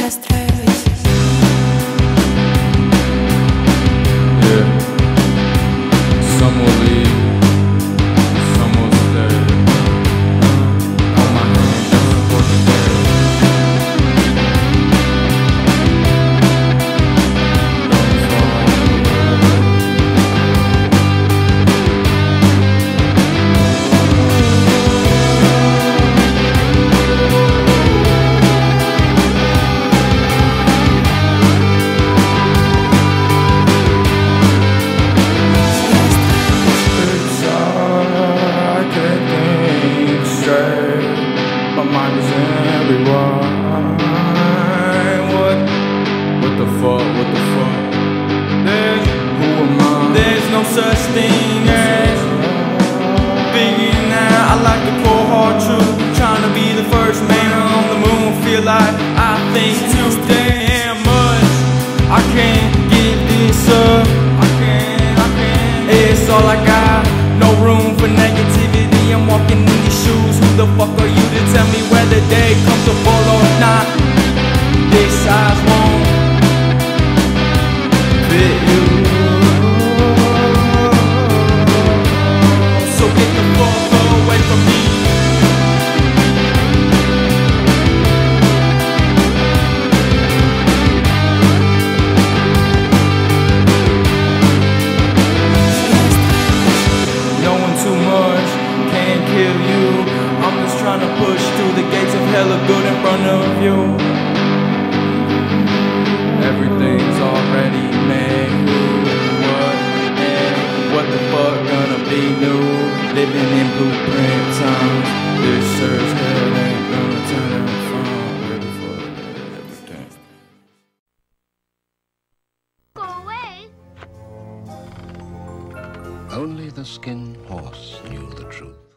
Yeah. All I got. No room for negativity. I'm walking in these shoes. Who the fuck are you to tell me whether they comfortable or not? This size push through the gates of hell of good in front of you. Everything's already made. Who, what, and What the fuck gonna be new? Living in blueprint times. this serves hell ain't gonna turn out fine. Ready for everything. Go away. Only the skin horse knew the truth.